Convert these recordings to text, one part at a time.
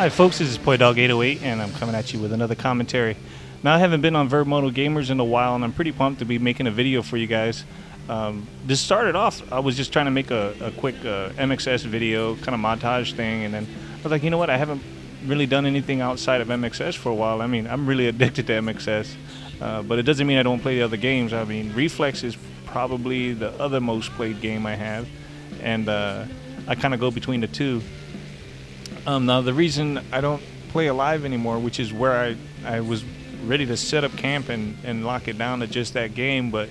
Hi, folks. This is Poidog808, and I'm coming at you with another commentary. Now, I haven't been on VurbMoto Gamers in a while, and I'm pretty pumped to be making a video for you guys. Um, this started off, I was just trying to make a, a quick uh, MXS video, kind of montage thing, and then I was like, you know what, I haven't really done anything outside of MXS for a while. I mean, I'm really addicted to MXS, uh, but it doesn't mean I don't play the other games. I mean, Reflex is probably the other most played game I have, and uh, I kind of go between the two. Um, now, the reason I don't play Alive anymore, which is where I, I was ready to set up camp and, and lock it down to just that game, but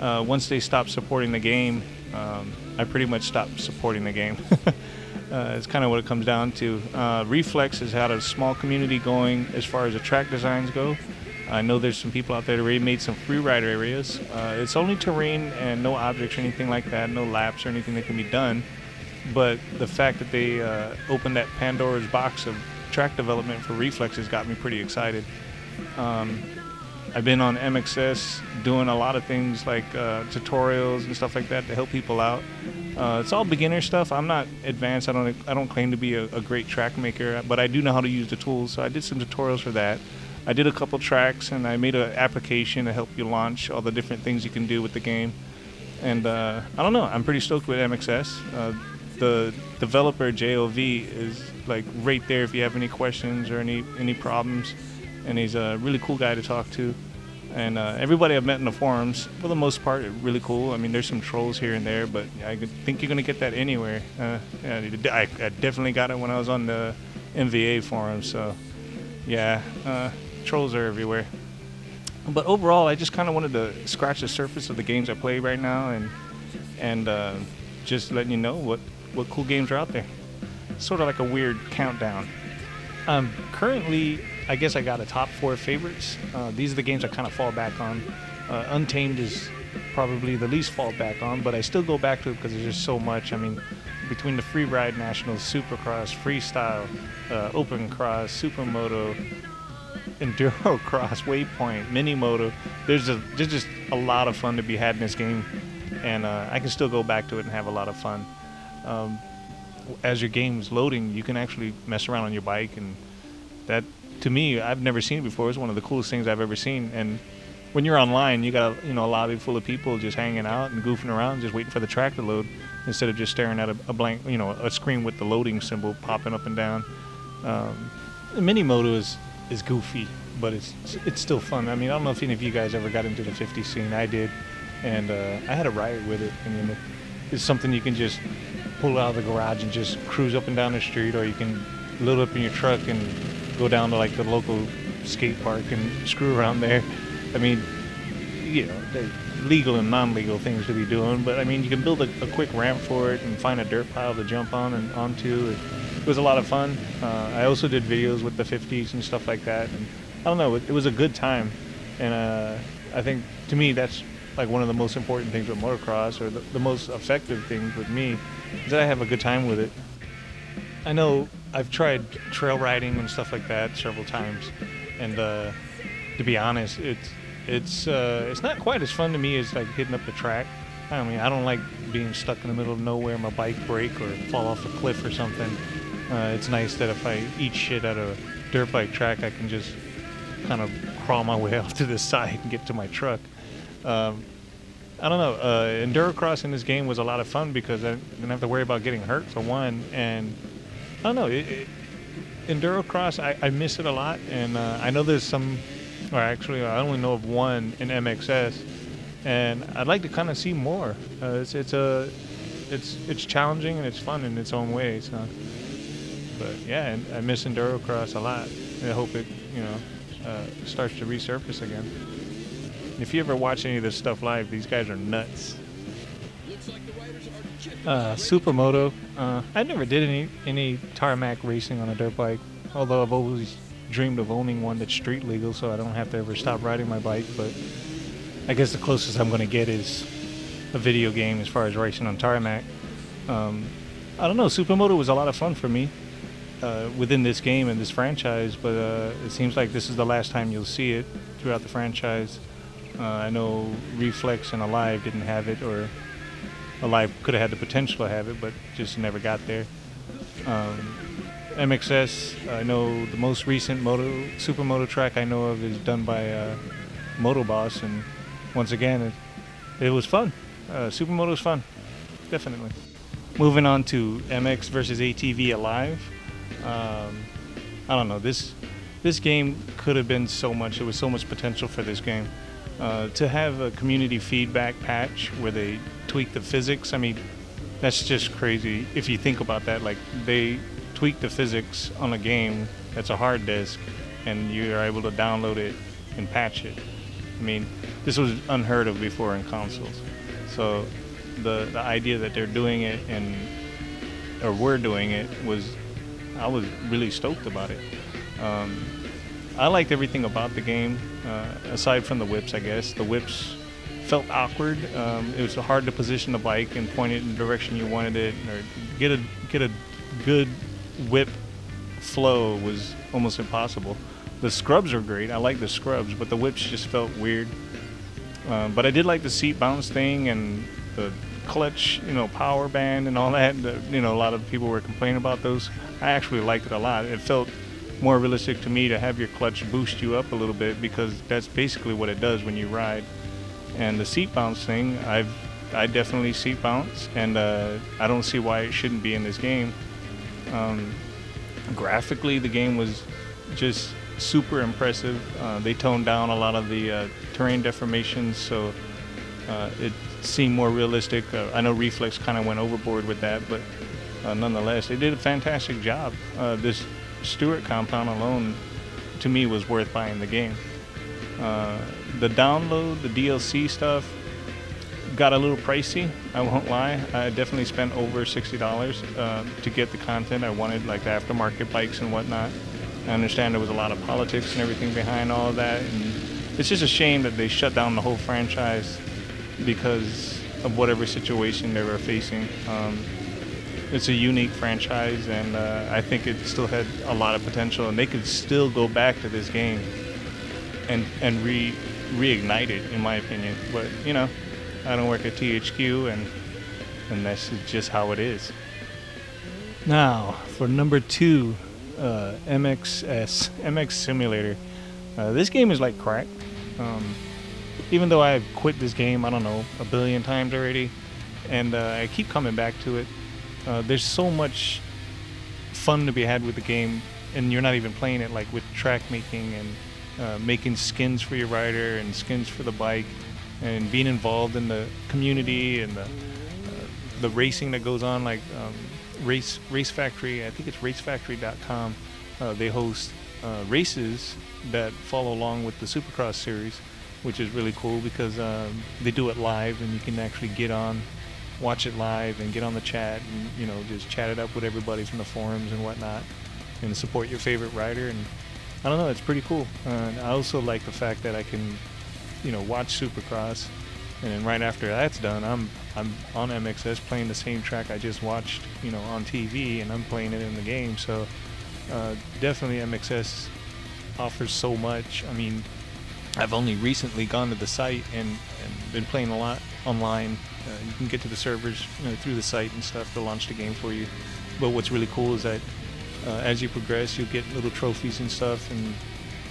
uh, once they stopped supporting the game, um, I pretty much stopped supporting the game. uh, it's kind of what it comes down to. Uh, Reflex has had a small community going as far as the track designs go. I know there's some people out there that already made some free rider areas. Uh, it's only terrain and no objects or anything like that, no laps or anything that can be done but the fact that they uh, opened that Pandora's box of track development for reflexes got me pretty excited. Um, I've been on MXS doing a lot of things like uh, tutorials and stuff like that to help people out. Uh, it's all beginner stuff. I'm not advanced. I don't. I don't claim to be a, a, great track maker, but I do know how to use the tools. So I did some tutorials for that. I did a couple tracks and I made an application to help you launch all the different things you can do with the game. And uh, I don't know. I'm pretty stoked with MXS the developer JOV is like right there if you have any questions or any any problems, and he's a really cool guy to talk to. And uh, everybody I've met in the forums, for the most part, really cool. I mean, there's some trolls here and there, but I think you're gonna get that anywhere. Uh, I, I, definitely got it when I was on the MVA forum. So, yeah, uh, trolls are everywhere. But overall, I just kind of wanted to scratch the surface of the games I play right now, and and uh, just letting you know what what cool games are out there. Sort of like a weird countdown. Um, currently, I guess I got a top four favorites. Uh, these are the games I kind of fall back on. Uh, Untamed is probably the least fall back on, but I still go back to it because there's just so much. I mean, between the free ride nationals, supercross, freestyle, uh, open cross, supermoto, enduro cross, waypoint, mini moto, there's there's just a lot of fun to be had in this game, and uh, I can still go back to it and have a lot of fun um, as your game is loading, you can actually mess around on your bike, and that to me, I've never seen it before. It's one of the coolest things I've ever seen. And when you're online, you got you know a lobby full of people just hanging out and goofing around, just waiting for the track to load, instead of just staring at a, a blank, you know, a screen with the loading symbol popping up and down. Um, mini moto is is goofy, but it's it's still fun. I mean, I don't know if any of you guys ever got into the 50 scene. I did, and uh, I had a riot with it. I mean, it's something you can just pull out of the garage and just cruise up and down the street, or you can load up in your truck and go down to like the local skate park and screw around there. I mean, you know, there's legal and non-legal things to be doing, but I mean, you can build a, a, quick ramp for it and find a dirt pile to jump on and onto. It, it was a lot of fun. Uh, I also did videos with the 50s and stuff like that, and I don't know, it, it was a good time, and uh, I think to me that's like one of the most important things with motocross, or the, the most effective things with me that I have a good time with it. I know I've tried trail riding and stuff like that several times, and uh, to be honest, it's it's uh, it's not quite as fun to me as like hitting up the track. I mean, I don't like being stuck in the middle of nowhere, my bike break or fall off a cliff or something. Uh, it's nice that if I eat shit at a dirt bike track, I can just kind of crawl my way off to the side and get to my truck. Um, I don't know. Uh, Endurocross in this game was a lot of fun because I didn't have to worry about getting hurt for one, and I don't know. It, it, Endurocross, I, I miss it a lot, and uh, I know there's some, or actually, I only know of one in MXS, and I'd like to kind of see more. Uh, it's it's a it's it's challenging and it's fun in its own way. So, but yeah, I miss Endurocross a lot. I hope it you know uh, starts to resurface again. If you ever watch any of this stuff live, these guys are nuts. Uh, Supermoto. Uh, I never did any any tarmac racing on a dirt bike, although I've always dreamed of owning one that's street legal, so I don't have to ever stop riding my bike. But I guess the closest I'm going to get is a video game as far as racing on tarmac. Um, I don't know. Supermoto was a lot of fun for me uh, within this game and this franchise, but uh, it seems like this is the last time you'll see it throughout the franchise. Uh, I know Reflex and Alive didn't have it, or Alive could have had the potential to have it, but just never got there. Um, MXS, I know the most recent moto supermoto track I know of is done by uh, Motoboss, and once again, it, it was fun. Uh, supermoto was fun, definitely. Moving on to MX versus ATV Alive. Um, I don't know this this game could have been so much. There was so much potential for this game. Uh, to have a community feedback patch where they tweak the physics, I mean, that's just crazy. If you think about that, like they tweak the physics on a game that's a hard disk, and you are able to download it and patch it. I mean, this was unheard of before in consoles. So the the idea that they're doing it and or we're doing it was I was really stoked about it. Um, I liked everything about the game, uh, aside from the whips, I guess. The whips felt awkward. Um, it was hard to position the bike and point it in the direction you wanted it, or get a get a good whip flow was almost impossible. The scrubs are great. I like the scrubs, but the whips just felt weird. Uh, but I did like the seat bounce thing and the clutch, you know, power band and all that. You know, a lot of people were complaining about those. I actually liked it a lot. It felt more realistic to me to have your clutch boost you up a little bit because that's basically what it does when you ride. And the seat bounce thing, I've I definitely seat bounce, and uh, I don't see why it shouldn't be in this game. Um, graphically, the game was just super impressive. Uh, they toned down a lot of the uh, terrain deformations, so uh, it seemed more realistic. Uh, I know Reflex kind of went overboard with that, but uh, nonetheless, they did a fantastic job. this Stewart compound alone, to me, was worth buying the game. Uh, the download, the DLC stuff, got a little pricey. I won't lie. I definitely spent over sixty dollars uh, to get the content I wanted, like the aftermarket bikes and whatnot. I understand there was a lot of politics and everything behind all of that, and it's just a shame that they shut down the whole franchise because of whatever situation they were facing. Um, it's a unique franchise, and uh, I think it still had a lot of potential, and they could still go back to this game and and re reignite it, in my opinion. But you know, I don't work at THQ, and and that's just how it is. Now for number two, uh, MXS MX Simulator. Uh, this game is like crack. Um, even though I've quit this game, I don't know, a billion times already, and uh, I keep coming back to it. Uh, there's so much fun to be had with the game, and you're not even playing it like with track making and uh, making skins for your rider and skins for the bike, and being involved in the community and the uh, the racing that goes on. Like um, race race factory, I think it's racefactory.com. Uh, they host uh, races that follow along with the Supercross series, which is really cool because um, they do it live and you can actually get on watch it live and get on the chat and you know just chat it up with everybody from the forums and whatnot and support your favorite rider and I don't know it's pretty cool. Uh, I also like the fact that I can you know watch Supercross. And then right after that's done I'm I'm on MXS playing the same track I just watched you know on TV and I'm playing it in the game. So uh, definitely MXS offers so much. I mean I've only recently gone to the site and, and been playing a lot online uh, you can get to the servers you know, through the site and stuff to launch the game for you. But what's really cool is that uh, as you progress, you'll get little trophies and stuff, and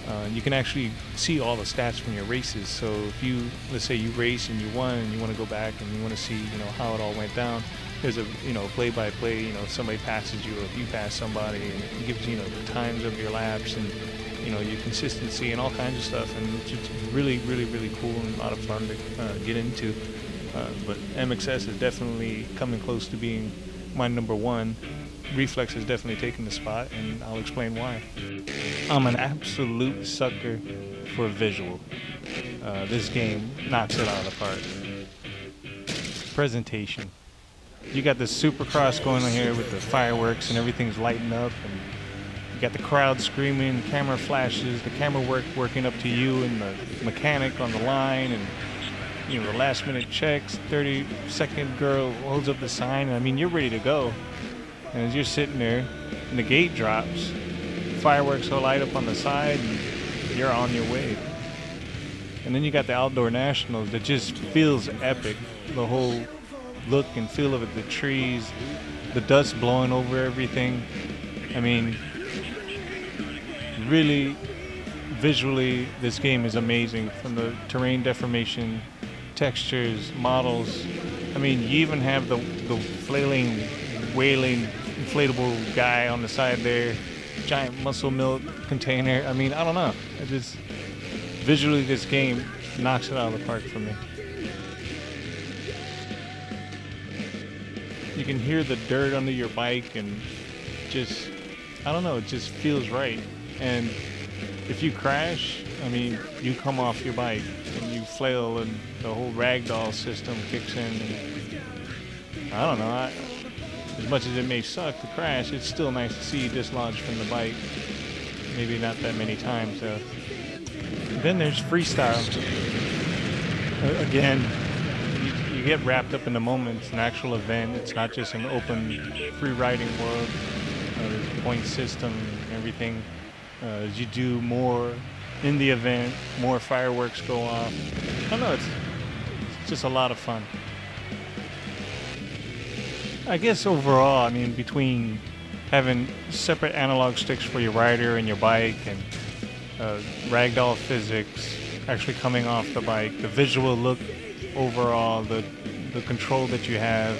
uh, you can actually see all the stats from your races. So if you, let's say you race and you won, and you want to go back and you want to see, you know, how it all went down. There's a, you know, play-by-play. You know, somebody passes you, or if you pass somebody, and it gives you know the times of your laps and you know your consistency and all kinds of stuff. And it's just really, really, really cool and a lot of fun to uh, get into. Uh, but MXS is definitely coming close to being my number one. Reflex has definitely taken the spot, and I'll explain why. I'm an absolute sucker for visual. Uh, this game knocks it out of the park. Presentation. You got this supercross going on here with the fireworks and everything's lighting up, and you got the crowd screaming, camera flashes, the camera work working up to you, and the mechanic on the line, and you know, the last minute checks, 30 second girl holds up the sign. I mean, you're ready to go. And as you're sitting there, and the gate drops, fireworks will light up on the side, and you're on your way. And then you got the outdoor nationals that just feels epic. The whole look and feel of it, the trees, the dust blowing over everything. I mean, really, visually, this game is amazing. From the terrain deformation, textures, models. I mean, you even have the, the flailing, wailing, inflatable guy on the side there, giant muscle milk container. I mean, I don't know. I just visually, this game knocks it out of the park for me. Can hear the dirt under your bike and just, I don't know, it just feels right. And if you crash, I mean, you come off your bike and you flail and the whole ragdoll system kicks in. And I don't know. I, as much as it may suck to crash, it's still nice to see you dislodged from the bike. Maybe not that many times though. Then there's freestyle. Again, you, get wrapped up in the moment. It's an actual event. It's not just an open, free riding world. Uh, point system and everything. Uh, as you do more in the event, more fireworks go off. I don't know, it's, it's just a lot of fun. I guess overall, I mean, between having separate analog sticks for your rider and your bike and uh, ragdoll physics actually coming off the bike, the visual look overall, the the control that you have.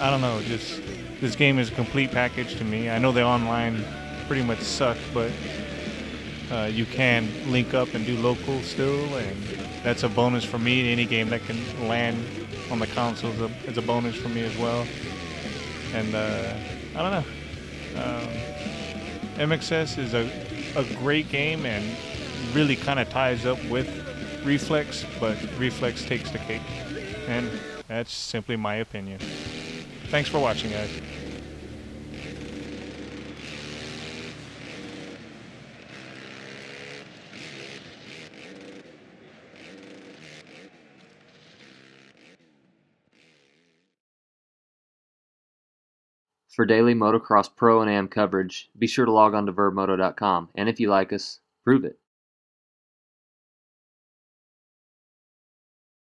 I don't know, just this game is a complete package to me. I know the online pretty much suck, but uh, you can link up and do local still, and that's a bonus for me. Any game that can land on the console is a, is a bonus for me as well. And uh, I don't know. Um, MXS is a, a great game and really kind of ties up with Reflex, but Reflex takes the cake. And that's simply my opinion. Thanks for watching, guys. For daily motocross pro and am coverage, be sure to log on to vurbmoto.com, and if you like us, prove it.